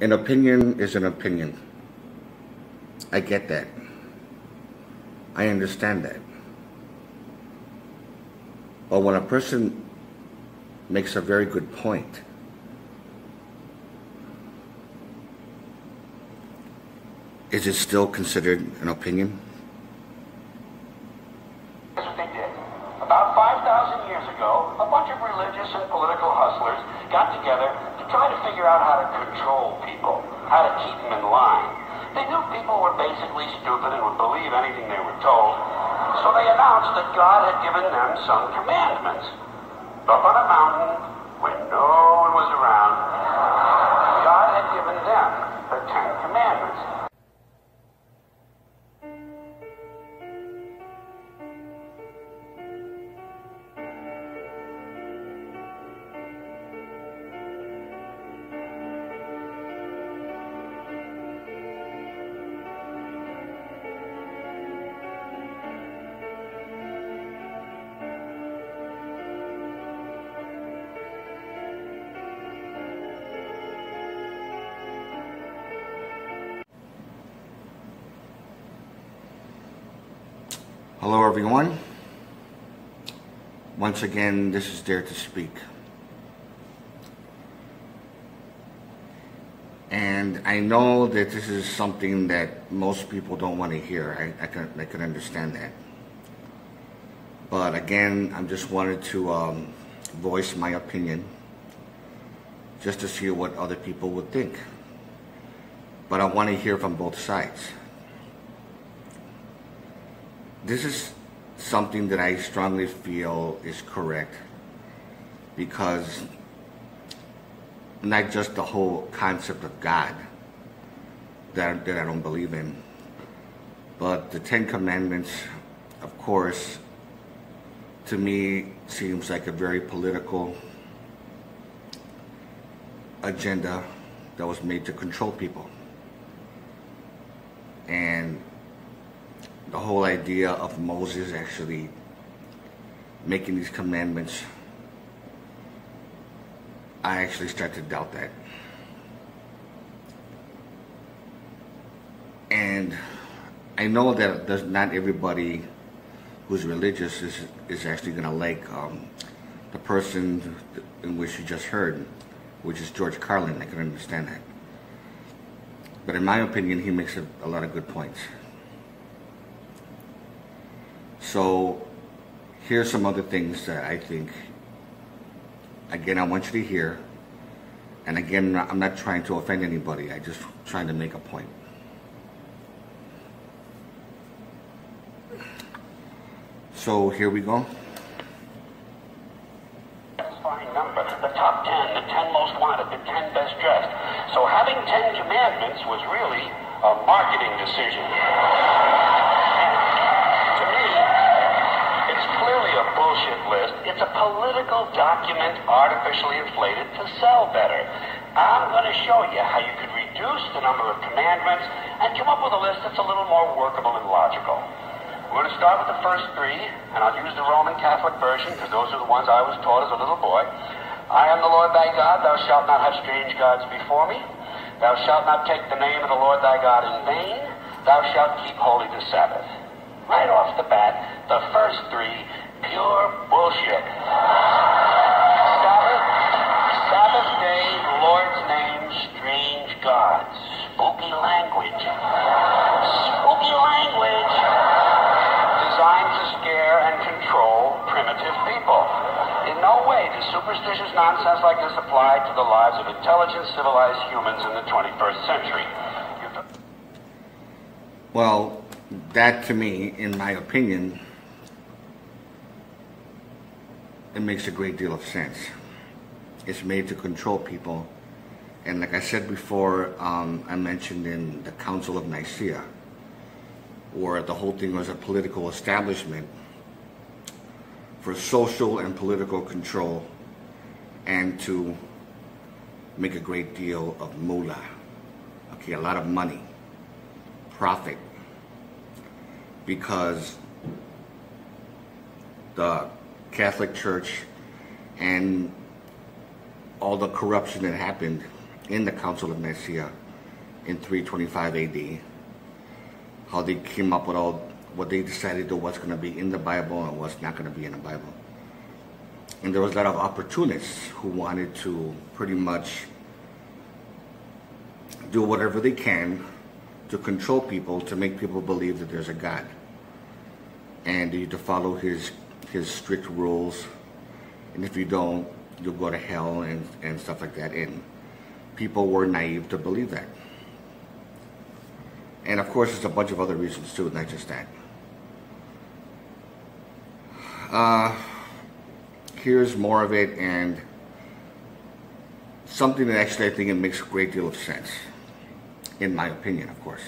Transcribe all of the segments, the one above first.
An opinion is an opinion. I get that. I understand that. But when a person makes a very good point, is it still considered an opinion? That's what they did. About 5,000 years ago, a bunch of religious and political hustlers got together to try to figure out how to control people, how to keep them in line. They knew people were basically stupid and would believe anything they were told, so they announced that God had given them some commandments. Up on a mountain, Hello, everyone. Once again, this is Dare to Speak. And I know that this is something that most people don't want to hear. I, I, can, I can understand that. But again, I just wanted to um, voice my opinion just to see what other people would think. But I want to hear from both sides this is something that I strongly feel is correct because not just the whole concept of God that, that I don't believe in, but the Ten Commandments, of course, to me seems like a very political agenda that was made to control people. And the whole idea of Moses actually making these commandments, I actually start to doubt that. And I know that there's not everybody who's religious is, is actually going to like um, the person in which you just heard, which is George Carlin. I can understand that. But in my opinion, he makes a, a lot of good points. So here's some other things that I think, again, I want you to hear. And again, I'm not trying to offend anybody. I'm just trying to make a point. So here we go. the top 10, the 10 most wanted, the 10 best dressed. So having 10 commandments was really a marketing decision. to me, it's clearly a bullshit list. It's a political document artificially inflated to sell better. I'm going to show you how you could reduce the number of commandments and come up with a list that's a little more workable and logical. We're going to start with the first three, and I'll use the Roman Catholic version because those are the ones I was taught as a little boy. I am the Lord thy God, thou shalt not have strange gods before me. Thou shalt not take the name of the Lord thy God in vain. Thou shalt keep holy the Sabbath. Right off the bat, the first three, pure bullshit. Sabbath, Sabbath day, Lord's name, strange gods. Spooky language. Spooky language designed to scare and control primitive people. In no way does superstitious nonsense like this apply to the lives of intelligent, civilized humans in the 21st century. Well, that to me, in my opinion, it makes a great deal of sense. It's made to control people. And like I said before, um, I mentioned in the Council of Nicaea, where the whole thing was a political establishment for social and political control and to make a great deal of moolah. Okay, a lot of money, profit, because the Catholic Church and all the corruption that happened in the Council of Nicaea in 325 AD. How they came up with all what they decided to what's going to be in the Bible and what's not going to be in the Bible. And there was a lot of opportunists who wanted to pretty much do whatever they can to control people, to make people believe that there's a God. And you to follow his his strict rules. And if you don't, you'll go to hell and, and stuff like that. And people were naive to believe that. And of course, there's a bunch of other reasons too, not just that. Uh, here's more of it and something that actually I think it makes a great deal of sense, in my opinion, of course.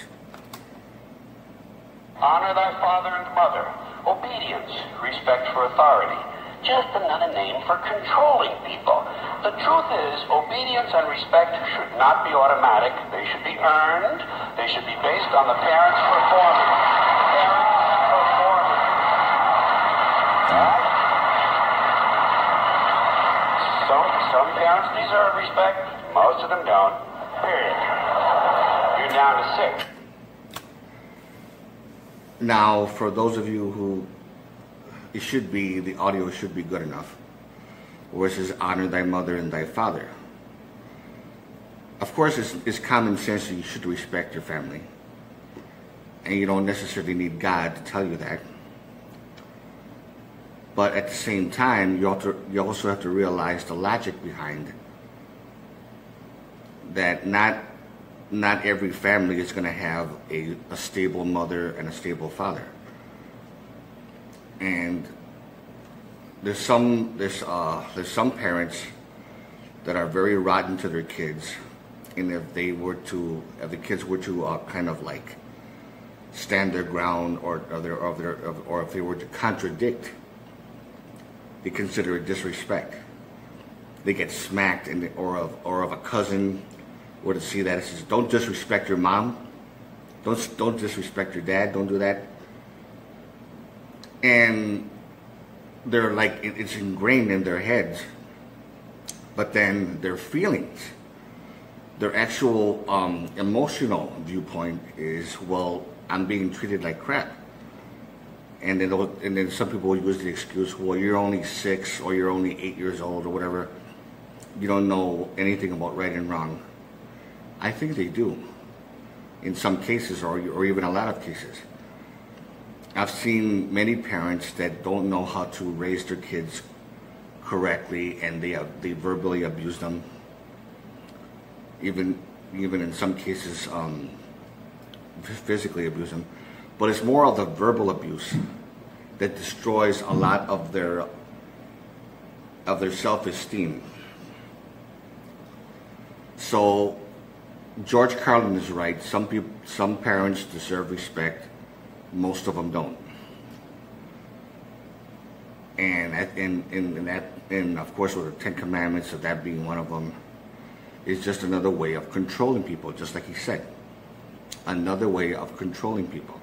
Honor thy father and mother. Obedience, respect for authority. Just another name for controlling people. The truth is, obedience and respect should not be automatic. They should be earned. They should be based on the parents' performance. Some parents deserve respect. Most of them don't. Period. You're down to six. Now, for those of you who it should be, the audio should be good enough, says, honor thy mother and thy father. Of course, it's, it's common sense that you should respect your family. And you don't necessarily need God to tell you that. But at the same time, you, to, you also have to realize the logic behind that not not every family is going to have a, a stable mother and a stable father. And there's some there's uh, there's some parents that are very rotten to their kids, and if they were to if the kids were to uh, kind of like stand their ground or or, their, or, their, or if they were to contradict, they consider it disrespect. They get smacked, and or of or of a cousin were to see that, it says, don't disrespect your mom. Don't, don't disrespect your dad. Don't do that. And they're like, it's ingrained in their heads. But then their feelings, their actual um, emotional viewpoint is, well, I'm being treated like crap. And then, and then some people use the excuse, well, you're only six or you're only eight years old or whatever. You don't know anything about right and wrong. I think they do in some cases or, or even a lot of cases. I've seen many parents that don't know how to raise their kids correctly and they, have, they verbally abuse them. Even, even in some cases, um, physically abuse them. But it's more of the verbal abuse that destroys a lot of their, of their self-esteem. So George Carlin is right. Some people, some parents deserve respect. Most of them don't. And in in that and of course with the Ten Commandments of that being one of them, is just another way of controlling people, just like he said. Another way of controlling people.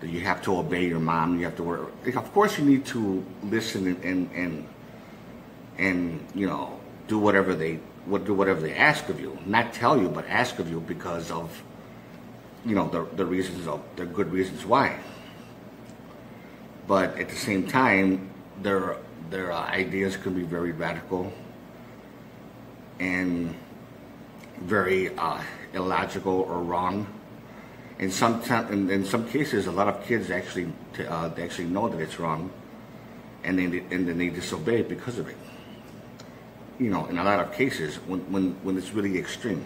That you have to obey your mom. You have to work. Of course, you need to listen and and and, and you know do whatever they would do whatever they ask of you. Not tell you, but ask of you because of, you know, the, the reasons of, the good reasons why. But at the same time, their, their uh, ideas can be very radical and very uh, illogical or wrong. In some, in, in, some cases, a lot of kids actually, uh, they actually know that it's wrong, and, they, and then they disobey because of it you know, in a lot of cases when, when, when it's really extreme.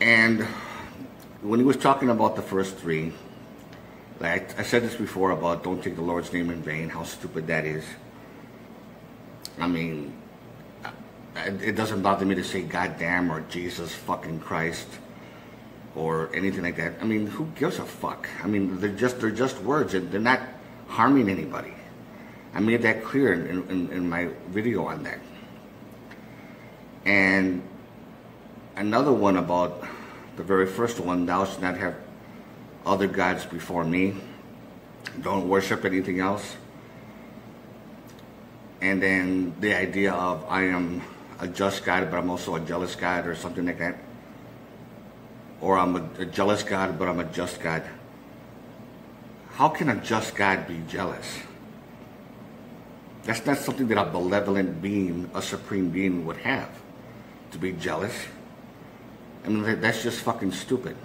And when he was talking about the first three, like I said this before about don't take the Lord's name in vain, how stupid that is. I mean, it doesn't bother me to say goddamn or Jesus fucking Christ or anything like that. I mean, who gives a fuck? I mean, they're just they're just words and they're not harming anybody. I made that clear in, in, in my video on that. And another one about the very first one, thou shalt not have other gods before me. Don't worship anything else. And then the idea of I am a just God, but I'm also a jealous God or something like that. Or I'm a, a jealous God, but I'm a just God. How can a just God be jealous? That's not something that a benevolent being, a supreme being would have. To be jealous. I mean, that's just fucking stupid.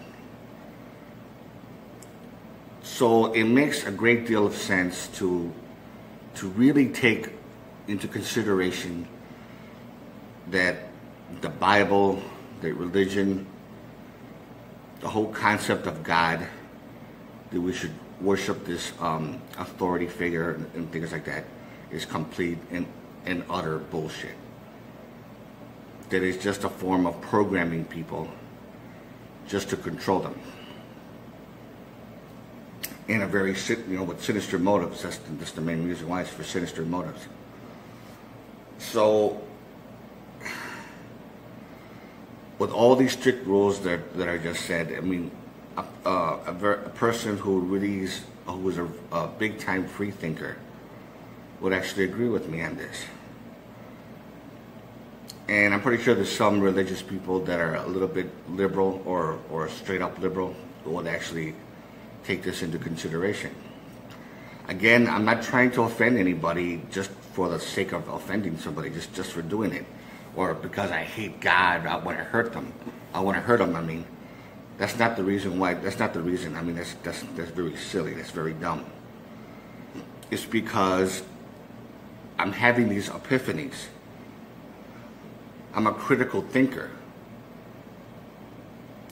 So it makes a great deal of sense to, to really take into consideration that the Bible, the religion, the whole concept of God, that we should worship this um, authority figure and, things like that, is complete and, and utter bullshit. That is just a form of programming people just to control them. In a very, you know, with sinister motives. That's, that's the main reason why it's for sinister motives. So, with all these strict rules that, that I just said, I mean, a, a, a person who really is, who is a, a big time free thinker would actually agree with me on this. And I'm pretty sure there's some religious people that are a little bit liberal or, or straight up liberal who would actually take this into consideration. Again, I'm not trying to offend anybody just for the sake of offending somebody, just, just for doing it. Or because I hate God, I want to hurt them. I want to hurt them, I mean. That's not the reason why, that's not the reason. I mean, that's, that's, that's very silly. That's very dumb. It's because I'm having these epiphanies. I'm a critical thinker.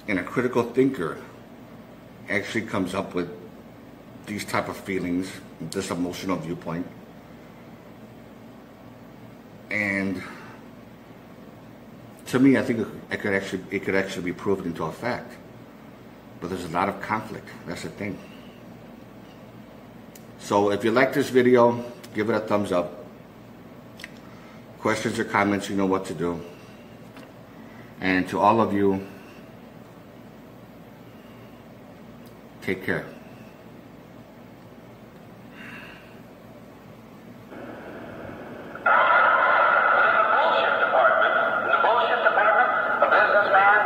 And a critical thinker actually comes up with these type of feelings, this emotional viewpoint. And to me, I think it could actually it could actually be proven into a fact. But there's a lot of conflict. That's the thing. So if you like this video, give it a thumbs up questions or comments, you know what to do. And to all of you, take care. The bullshit department, the bullshit department, a businessman